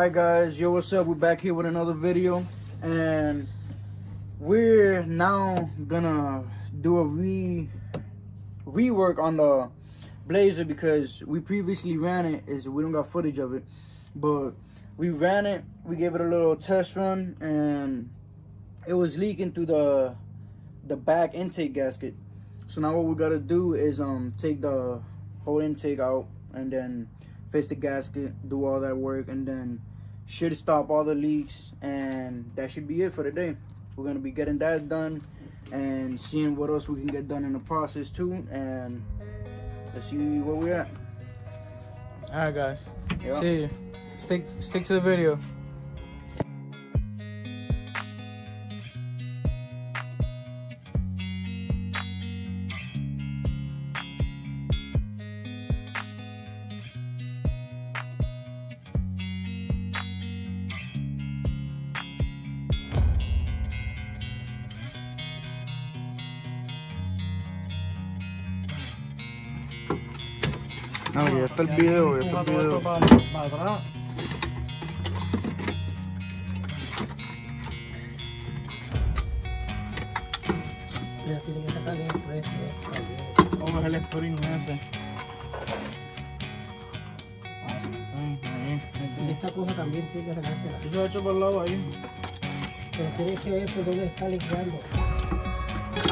Alright guys, yo what's up? We're back here with another video and we're now gonna do a re rework on the Blazer because we previously ran it is we don't got footage of it but we ran it we gave it a little test run and it was leaking through the the back intake gasket so now what we gotta do is um take the whole intake out and then fix the gasket do all that work and then should stop all the leaks and that should be it for today we're gonna be getting that done and seeing what else we can get done in the process too and let's see where we're at All right, guys. See you. Stick stick to the video. No ya está el video ya está el video para atrás. Pero tiene que esto, esto. Vamos a el spring ese. Y esta cosa también tiene que sacársela. Eso hecho por el lado ahí. Pero tienes que ver por dónde está liqueando.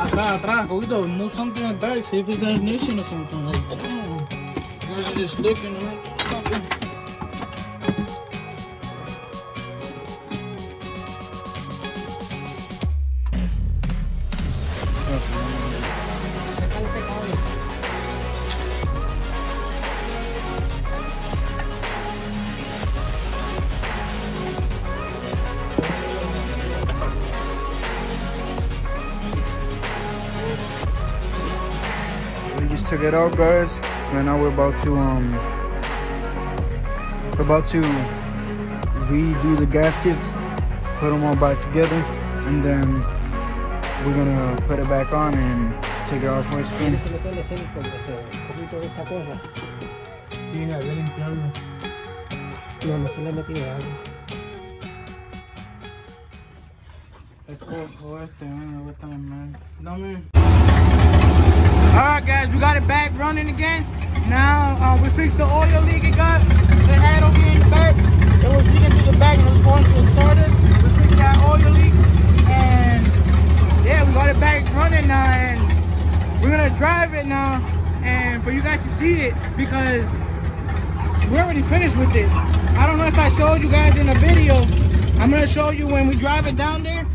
Atrás, atrás, poquito. Move something like that. See if it's the ignition or something like that. Looking. We just took it out, guys. Right now we're about to um, we're about to redo the gaskets, put them all back together, and then we're gonna put it back on and take it out for a spin. Tienes que meterle silicone, este, un poquito de esta cosa. Sí, había que limpiarlo. No, no se le ha metido agua. El cojo este, man, me gusta más, man. Dame. Alright guys, we got it back running again. Now uh, we fixed the oil leak it got. It had over here in the back. It was leaking through the back and it was going to the starter. We fixed that oil leak and yeah, we got it back running now and we're gonna drive it now and for you guys to see it because we're already finished with it. I don't know if I showed you guys in the video. I'm gonna show you when we drive it down there.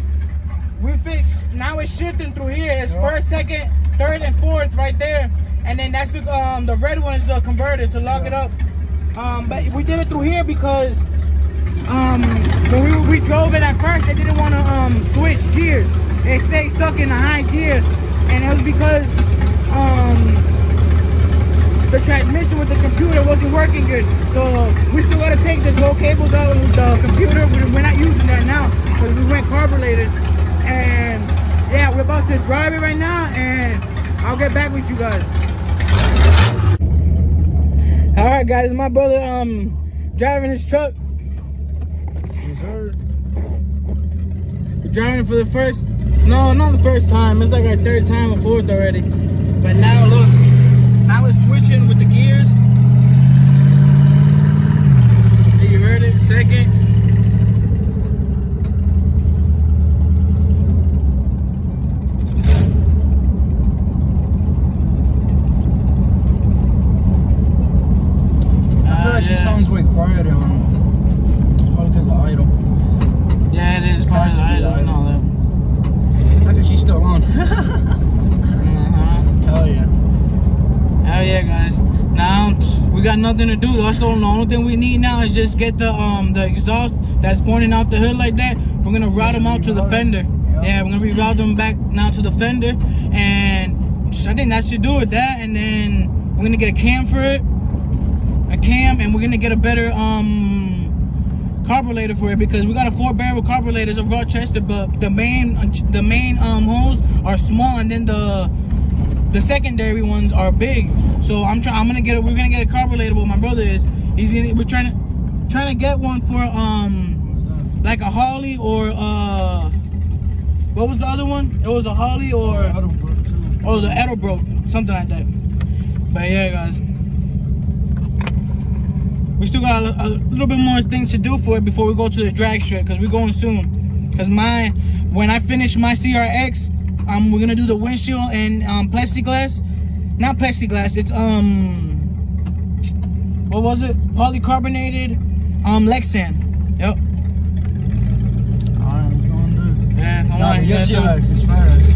We fix now it's shifting through here. It's first, second, third, and fourth right there. And then that's the um the red one is the converter to lock it up. Um but we did it through here because um when we, we drove it at first they didn't want to um switch gears. They stayed stuck in the high gear and it was because um the transmission with the computer wasn't working good. So we still gotta take this whole cable out with the computer. We- We're not using that now because we went carbureted. And yeah, we're about to drive it right now and I'll get back with you guys. Guys, my brother um driving his truck. Driving for the first, no, not the first time. It's like our third time or fourth already. But now look, now it's switching with the gears. You heard it, second. I feel like she yeah. sounds way quieter on. It's probably because of idle. Yeah, it is. Has to be know that. Look at she's still on. Uh-huh. Hell yeah. Hell yeah, guys. Now we got nothing to do. That's the only, the only thing we need now is just get the um the exhaust that's pointing out the hood like that. We're gonna route them out to the fender. Yeah, we're gonna reroute them back now to the fender, and I think that should do it. That, and then we're gonna get a cam for it, a cam, and we're gonna get a better um carburetor for it because we got a four barrel carburetor it's a Rochester, but the main the main um holes are small, and then the the secondary ones are big. So I'm trying. I'm gonna get. A, we're gonna get a carburetor. What my brother is. He's gonna. We're trying to trying to get one for um like a Holley or uh what was the other one? It was a Holley or Edelbrock, oh the Edelbrock, something like that. But yeah, guys, we still got a, a little bit more things to do for it before we go to the drag strip because we're going soon. Cause my when I finish my CRX, um, we're gonna do the windshield and um plexiglass, not plexiglass. It's um, what was it? Polycarbonated, um, Lexan. Yep. Alright, let's go it. Yeah, I Nah, want but your CRX is fast.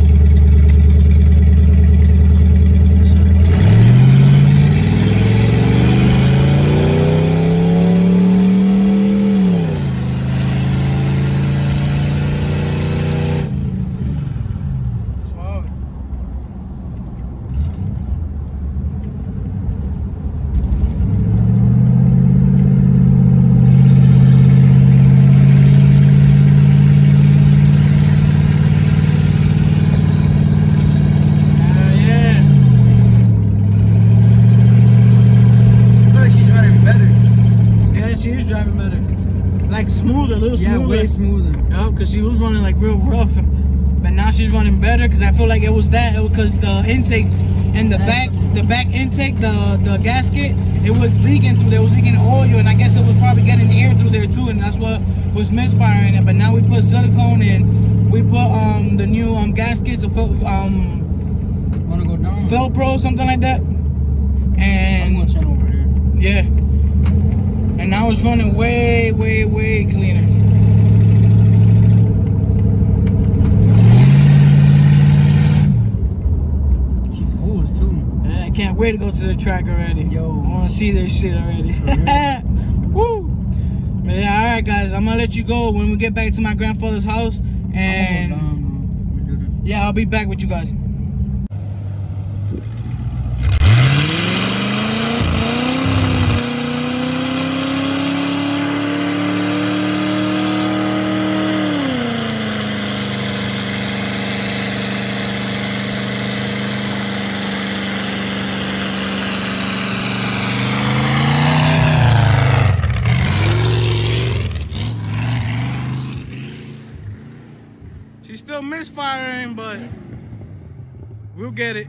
Suave. Yeah, yeah. I feel like she's driving better. Yeah, she is driving better. Like smoother, a little Yeah, smoother. way smoother. Yeah, because she was running like real rough. But now she's running better because I feel like it was that. It was because the intake and the back, the back intake, the the gasket, it was leaking through there. It was leaking oil, and I guess it was probably getting air through there too, and that's what was misfiring it. But now we put silicone in. we put um the new um gaskets of um Wanna go down? Something like that. I'm And gonna turn over here. yeah. And now it's running way, way, way cleaner. She pulls too. I can't wait to go to the track already. Yo. I want to see this shit already. Woo! But yeah, all right, guys. I'm gonna let you go when we get back to my grandfather's house, and gonna go down, we did it. yeah, I'll be back with you guys. She's still misfiring, but we'll get it.